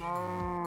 Oh.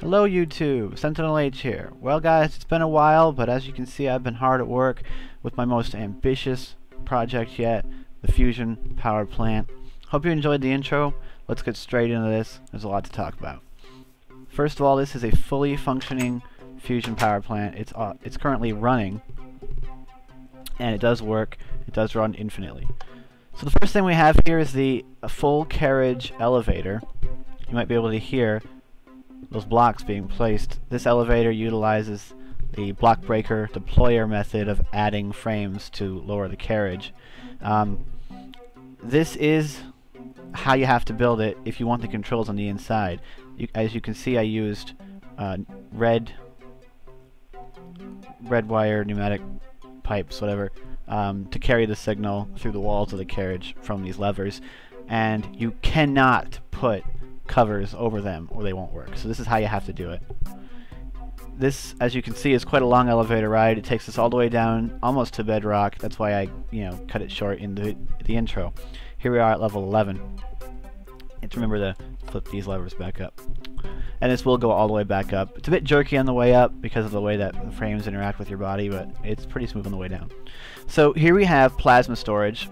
Hello YouTube, Sentinel H here. Well guys, it's been a while, but as you can see I've been hard at work with my most ambitious project yet, the fusion power plant. Hope you enjoyed the intro. Let's get straight into this. There's a lot to talk about. First of all, this is a fully functioning fusion power plant. It's uh, it's currently running and it does work. It does run infinitely. So the first thing we have here is the full carriage elevator. You might be able to hear those blocks being placed. This elevator utilizes the block breaker deployer method of adding frames to lower the carriage. Um, this is how you have to build it if you want the controls on the inside. You, as you can see I used uh, red red wire pneumatic pipes, whatever, um, to carry the signal through the walls of the carriage from these levers. And you cannot put covers over them or they won't work. So this is how you have to do it. This, as you can see, is quite a long elevator ride. It takes us all the way down almost to bedrock. That's why I, you know, cut it short in the, the intro. Here we are at level 11. And remember to flip these levers back up. And this will go all the way back up. It's a bit jerky on the way up because of the way that the frames interact with your body, but it's pretty smooth on the way down. So here we have plasma storage.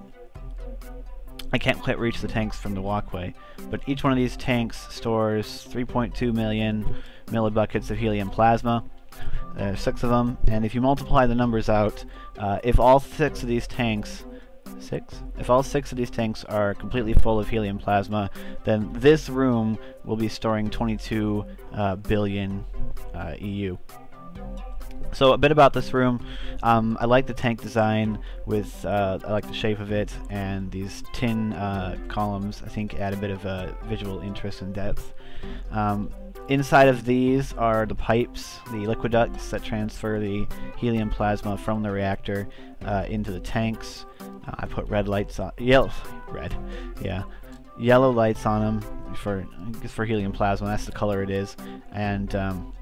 I can't quite reach the tanks from the walkway, but each one of these tanks stores 3.2 million millibuckets of helium plasma. There's six of them, and if you multiply the numbers out, uh, if all six of these tanks six if all six of these tanks are completely full of helium plasma then this room will be storing 22 uh, billion uh, EU so a bit about this room. Um, I like the tank design with, uh, I like the shape of it, and these tin uh, columns I think add a bit of visual interest and depth. Um, inside of these are the pipes, the liquid ducts that transfer the helium plasma from the reactor uh, into the tanks. Uh, I put red lights on, yellow, red, yeah, yellow lights on them for, for helium plasma, that's the color it is, and um,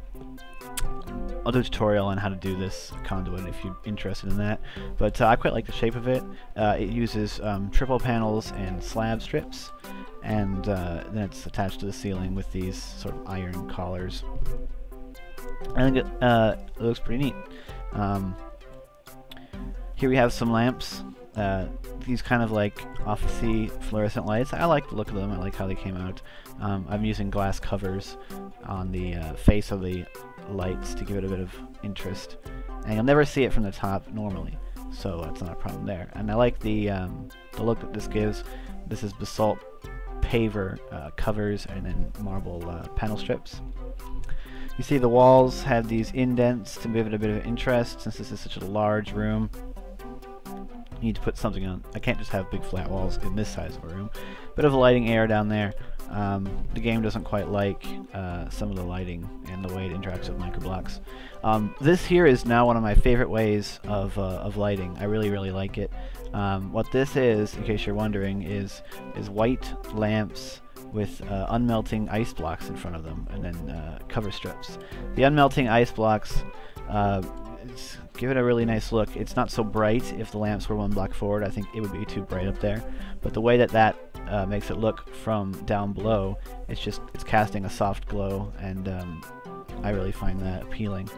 I'll do a tutorial on how to do this conduit if you're interested in that. But uh, I quite like the shape of it. Uh, it uses um, triple panels and slab strips, and uh, then it's attached to the ceiling with these sort of iron collars. I think it, uh, it looks pretty neat. Um, here we have some lamps. Uh, these kind of like officey fluorescent lights. I like the look of them. I like how they came out. Um, I'm using glass covers on the uh, face of the lights to give it a bit of interest. And you'll never see it from the top normally, so that's not a problem there. And I like the, um, the look that this gives. This is basalt paver uh, covers and then marble uh, panel strips. You see the walls have these indents to give it a bit of interest since this is such a large room. You need to put something on. I can't just have big flat walls in this size of a room. Bit of lighting error down there. Um, the game doesn't quite like uh, some of the lighting and the way it interacts with microblocks. Um, this here is now one of my favorite ways of, uh, of lighting. I really, really like it. Um, what this is, in case you're wondering, is, is white lamps with uh, unmelting ice blocks in front of them and then uh, cover strips. The unmelting ice blocks uh, give it a really nice look. It's not so bright if the lamps were one block forward. I think it would be too bright up there. But the way that that uh, makes it look from down below, it's just it's casting a soft glow, and um, I really find that appealing.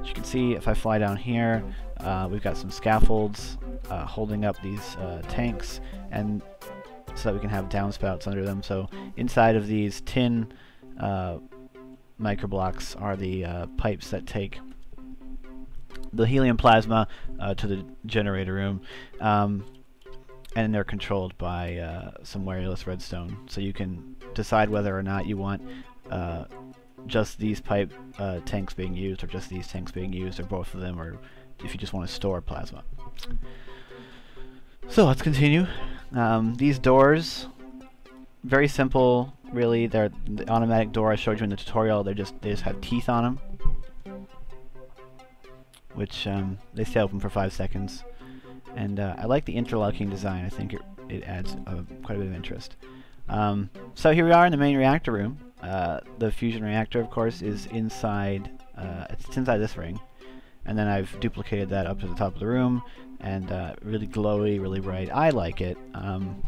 As you can see, if I fly down here, uh, we've got some scaffolds uh, holding up these uh, tanks, and so that we can have downspouts under them. So inside of these tin uh, microblocks are the uh, pipes that take the helium plasma to the generator room. Um, and they're controlled by uh, some wireless redstone. So you can decide whether or not you want uh, just these pipe uh, tanks being used, or just these tanks being used, or both of them, or if you just want to store plasma. So let's continue. Um, these doors, very simple, really. They're the automatic door I showed you in the tutorial. They just they just have teeth on them which um, they stay open for five seconds. And uh, I like the interlocking design. I think it, it adds uh, quite a bit of interest. Um, so here we are in the main reactor room. Uh, the fusion reactor, of course, is inside. Uh, it's inside this ring, and then I've duplicated that up to the top of the room, and uh, really glowy, really bright. I like it. Um,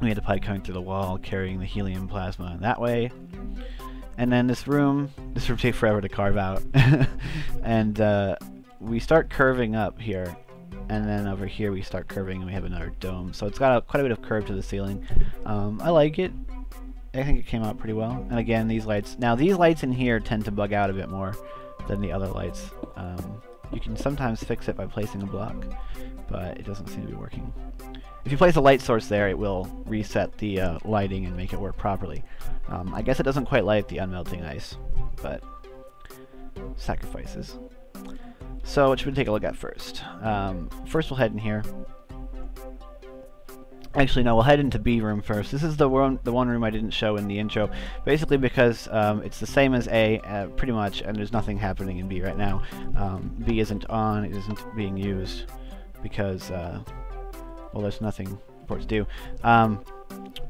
we had a pipe coming through the wall, carrying the helium plasma that way. And then this room, this room takes forever to carve out. and we start curving up here. And then over here we start curving and we have another dome. So it's got a, quite a bit of curve to the ceiling. Um, I like it. I think it came out pretty well. And again, these lights. Now these lights in here tend to bug out a bit more than the other lights. Um, you can sometimes fix it by placing a block, but it doesn't seem to be working. If you place a light source there, it will reset the uh, lighting and make it work properly. Um, I guess it doesn't quite like the unmelting ice, but sacrifices. So what should we take a look at first? Um, first we'll head in here. Actually, no, we'll head into B room first. This is the one, the one room I didn't show in the intro, basically because um, it's the same as A, uh, pretty much, and there's nothing happening in B right now. Um, B isn't on, it isn't being used, because, uh, well, there's nothing for it to do. Um,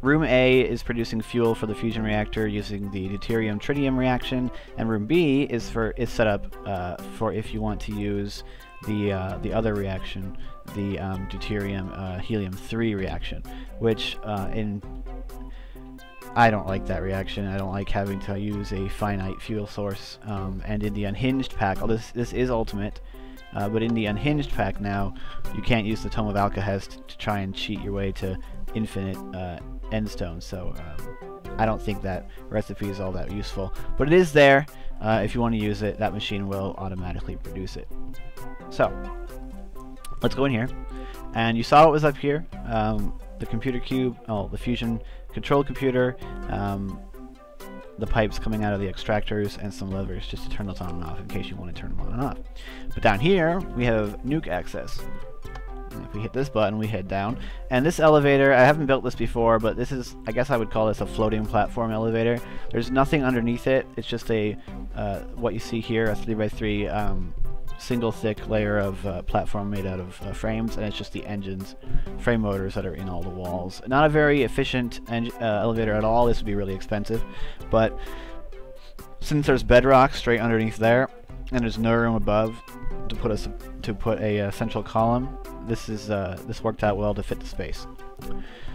room A is producing fuel for the fusion reactor using the deuterium tritium reaction, and room B is for is set up uh, for if you want to use the uh, the other reaction, the um, deuterium uh, helium 3 reaction, which uh, in I don't like that reaction. I don't like having to use a finite fuel source. Um, and in the unhinged pack, oh, this this is ultimate, uh, but in the unhinged pack now, you can't use the Tome of Alcahest to try and cheat your way to infinite uh, endstones. So um, I don't think that recipe is all that useful, but it is there. Uh, if you want to use it, that machine will automatically produce it. So, let's go in here. And you saw what was up here. Um, the computer cube, oh, the fusion control computer, um, the pipes coming out of the extractors, and some levers just to turn those on and off in case you want to turn them on and off. But down here, we have nuke access. If we hit this button, we head down. And this elevator, I haven't built this before, but this is, I guess I would call this a floating platform elevator. There's nothing underneath it. It's just a, uh, what you see here, a 3x3 um, single thick layer of uh, platform made out of uh, frames, and it's just the engines, frame motors that are in all the walls. Not a very efficient uh, elevator at all. This would be really expensive, but since there's bedrock straight underneath there, and there's no room above to put us to put a uh, central column, this is uh, this worked out well to fit the space.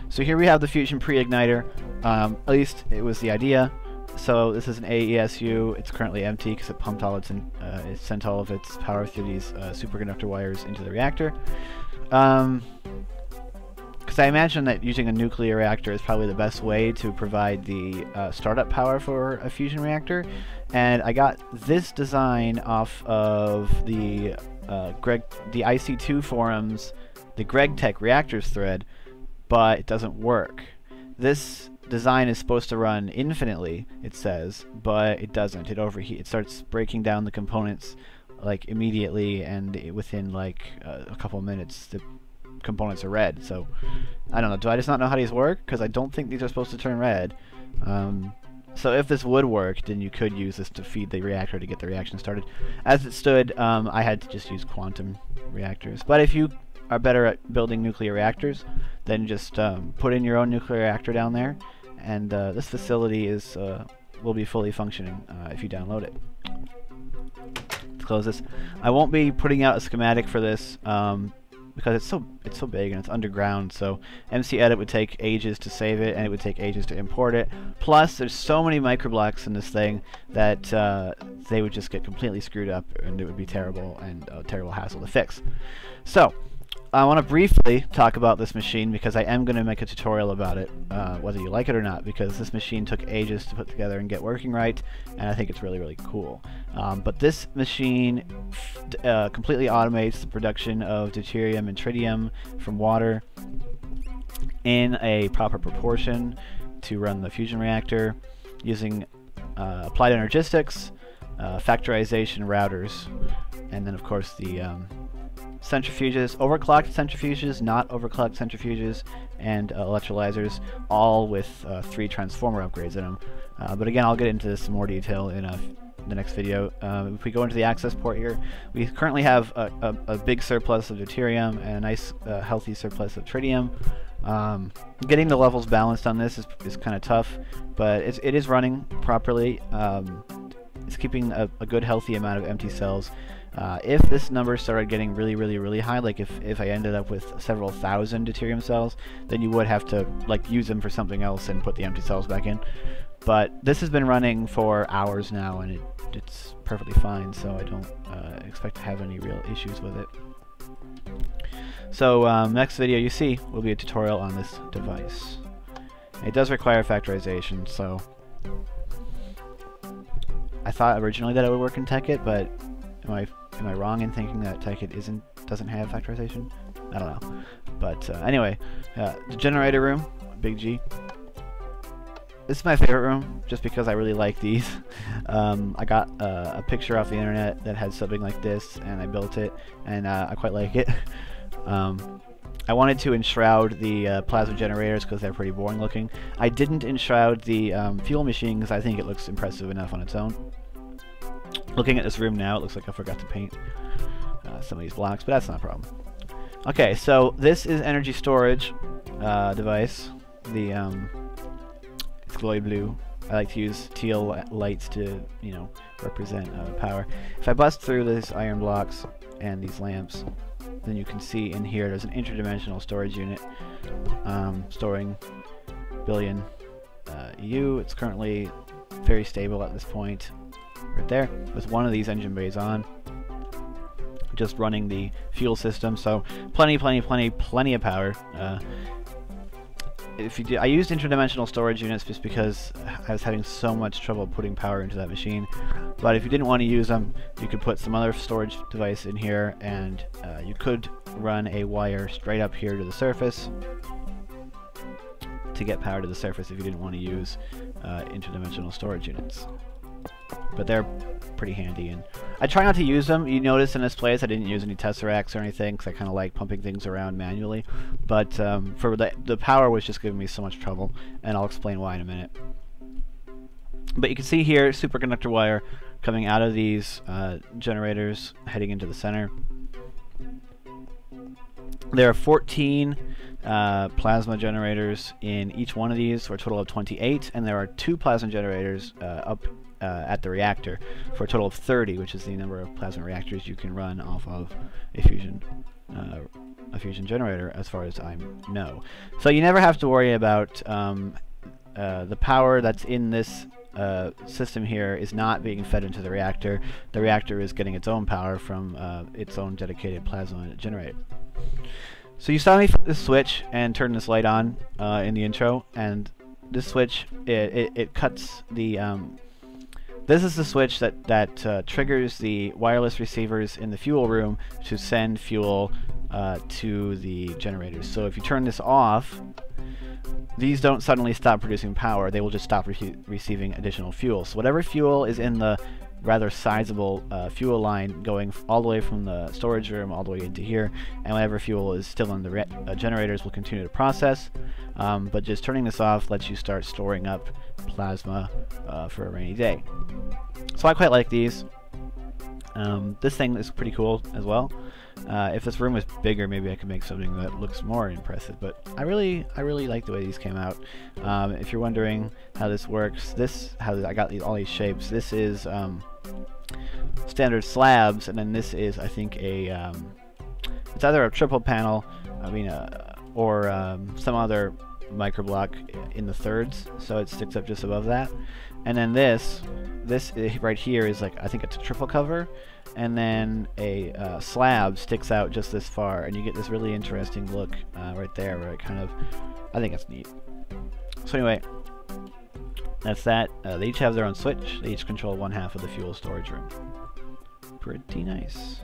So here we have the Fusion pre-igniter. Um, at least it was the idea. So this is an AESU. It's currently empty because it pumped all its in, uh, it sent all of its power through these uh, superconductor wires into the reactor. Because um, I imagine that using a nuclear reactor is probably the best way to provide the uh, startup power for a fusion reactor. And I got this design off of the uh, Greg, the IC2 forums, the GregTech reactors thread, but it doesn't work. This design is supposed to run infinitely, it says, but it doesn't. It overheat. It starts breaking down the components like immediately, and within like uh, a couple minutes, the components are red. So I don't know. Do I just not know how these work? Because I don't think these are supposed to turn red. Um, so if this would work, then you could use this to feed the reactor to get the reaction started. As it stood, um, I had to just use quantum reactors. But if you are better at building nuclear reactors, then just um, put in your own nuclear reactor down there, and uh, this facility is uh, will be fully functioning uh, if you download it. Let's close this. I won't be putting out a schematic for this um, because it's so it's so big and it's underground. So MC Edit would take ages to save it, and it would take ages to import it. Plus, there's so many microblocks in this thing that uh, they would just get completely screwed up, and it would be terrible and a terrible hassle to fix. So I want to briefly talk about this machine because I am going to make a tutorial about it, uh, whether you like it or not, because this machine took ages to put together and get working right, and I think it's really, really cool. Um, but this machine uh, completely automates the production of deuterium and tritium from water in a proper proportion to run the fusion reactor using uh, applied energistics, uh, factorization routers, and then of course the um, centrifuges, overclocked centrifuges, not overclocked centrifuges, and uh, electrolyzers, all with uh, three transformer upgrades in them. Uh, but again, I'll get into this in more detail in a, the next video. Um, if we go into the access port here, we currently have a, a, a big surplus of deuterium and a nice uh, healthy surplus of tritium. Um, getting the levels balanced on this is, is kind of tough, but it's, it is running properly. Um, it's keeping a, a good healthy amount of empty cells. Uh, if this number started getting really, really, really high, like if, if I ended up with several thousand deuterium cells, then you would have to like use them for something else and put the empty cells back in. But this has been running for hours now, and it, it's perfectly fine, so I don't uh, expect to have any real issues with it. So um, next video you see will be a tutorial on this device. It does require factorization, so I thought originally that it would work in Tekkit, but am I Am I wrong in thinking that Tekkit isn't doesn't have factorization? I don't know. But uh, anyway, uh, the generator room, Big G. This is my favorite room, just because I really like these. Um, I got uh, a picture off the internet that had something like this, and I built it, and uh, I quite like it. um, I wanted to enshroud the uh, plasma generators because they're pretty boring looking. I didn't enshroud the um, fuel machine because I think it looks impressive enough on its own. Looking at this room now, it looks like I forgot to paint uh, some of these blocks, but that's not a problem. Okay, so this is energy storage uh, device. The um, it's glowy blue. I like to use teal lights to, you know, represent uh, power. If I bust through these iron blocks and these lamps, then you can see in here there's an interdimensional storage unit um, storing billion uh, EU. It's currently very stable at this point right there with one of these engine bays on just running the fuel system. So plenty plenty plenty plenty of power. Uh, if you do, I used interdimensional storage units just because I was having so much trouble putting power into that machine. But if you didn't want to use them you could put some other storage device in here and uh, you could run a wire straight up here to the surface to get power to the surface if you didn't want to use uh, interdimensional storage units but they're pretty handy. And I try not to use them. You notice in this place I didn't use any tesseracts or anything because I kind of like pumping things around manually. But um, for the, the power was just giving me so much trouble, and I'll explain why in a minute. But you can see here superconductor wire coming out of these uh, generators heading into the center. There are 14 uh, plasma generators in each one of these for a total of 28 and there are two plasma generators uh, up uh, at the reactor for a total of 30, which is the number of plasma reactors you can run off of a fusion uh, a fusion generator, as far as I know. So you never have to worry about um, uh, the power that's in this uh, system here is not being fed into the reactor. The reactor is getting its own power from uh, its own dedicated plasma generator. So you saw me flip this switch and turn this light on uh, in the intro, and this switch it, it, it cuts the um, this is the switch that that uh, triggers the wireless receivers in the fuel room to send fuel uh, to the generators. So if you turn this off, these don't suddenly stop producing power. They will just stop re receiving additional fuel. So whatever fuel is in the rather sizable uh, fuel line going all the way from the storage room all the way into here. And whatever fuel is still in the uh, generators will continue to process. Um, but just turning this off lets you start storing up plasma uh, for a rainy day. So I quite like these. Um, this thing is pretty cool as well uh, if this room was bigger, maybe I could make something that looks more impressive. But I really, I really like the way these came out. Um, if you're wondering how this works, this how I got these, all these shapes. This is um, standard slabs, and then this is, I think, a um, it's either a triple panel, I mean, uh, or um, some other microblock in the thirds, so it sticks up just above that. And then this, this right here is like I think it's a triple cover, and then a uh, slab sticks out just this far, and you get this really interesting look uh, right there, where it kind of, I think it's neat. So anyway, that's that. Uh, they each have their own switch. They each control one half of the fuel storage room. Pretty nice.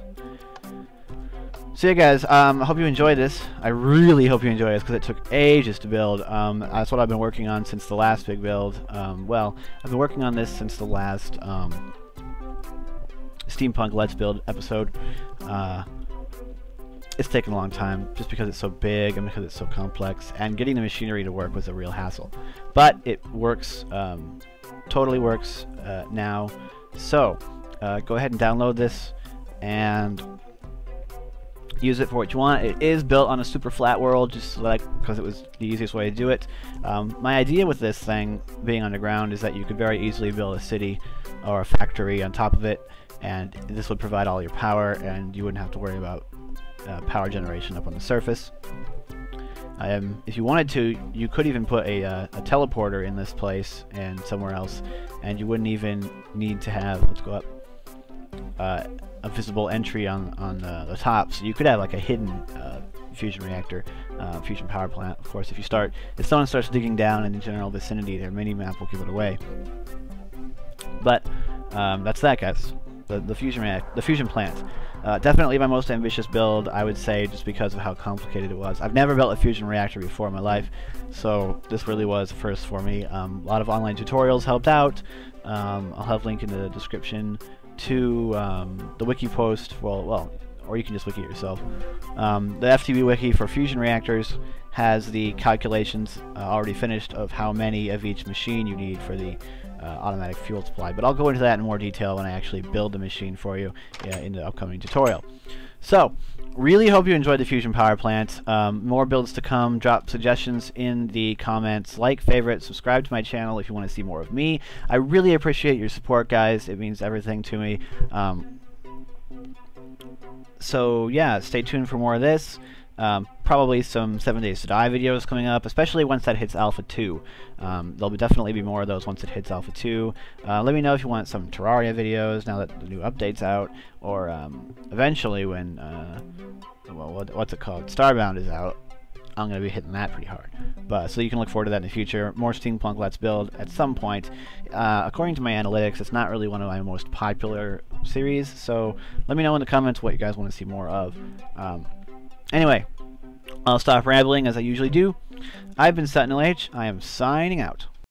So yeah guys, um, I hope you enjoyed this. I really hope you enjoyed this because it took ages to build. Um, that's what I've been working on since the last big build. Um, well, I've been working on this since the last um, Steampunk Let's Build episode. Uh, it's taken a long time just because it's so big and because it's so complex and getting the machinery to work was a real hassle but it works um, totally works uh, now so uh, go ahead and download this and use it for what you want it is built on a super flat world just like because it was the easiest way to do it um, my idea with this thing being underground is that you could very easily build a city or a factory on top of it and this would provide all your power and you wouldn't have to worry about uh, power generation up on the surface. Um, if you wanted to, you could even put a, uh, a, teleporter in this place and somewhere else, and you wouldn't even need to have, let's go up, uh, a visible entry on, on the, the, top. So you could have like a hidden uh, fusion reactor, uh, fusion power plant. Of course, if you start, if someone starts digging down in the general vicinity, their mini-map will give it away. But um, that's that, guys the, the fusion react the fusion plant. Uh, definitely my most ambitious build, I would say, just because of how complicated it was. I've never built a fusion reactor before in my life, so this really was first for me. Um, a lot of online tutorials helped out. Um, I'll have a link in the description to um, the wiki post. Well, well, or you can just wiki it yourself. Um, the FTB wiki for fusion reactors has the calculations uh, already finished of how many of each machine you need for the uh, automatic fuel supply. But I'll go into that in more detail when I actually build the machine for you uh, in the upcoming tutorial. So, really hope you enjoyed the Fusion Power Plant. Um, more builds to come. Drop suggestions in the comments. Like, favorite, subscribe to my channel if you want to see more of me. I really appreciate your support, guys. It means everything to me. Um, so, yeah, stay tuned for more of this. Um, probably some 7 Days to Die videos coming up, especially once that hits Alpha 2. Um, there'll be definitely be more of those once it hits Alpha 2. Uh, let me know if you want some Terraria videos now that the new update's out, or um, eventually when, uh, well, what, what's it called? Starbound is out. I'm going to be hitting that pretty hard. But So you can look forward to that in the future. More Steampunk Let's Build at some point. Uh, according to my analytics, it's not really one of my most popular series, so let me know in the comments what you guys want to see more of. Um, Anyway, I'll stop rambling as I usually do. I've been Sentinel H. I am signing out.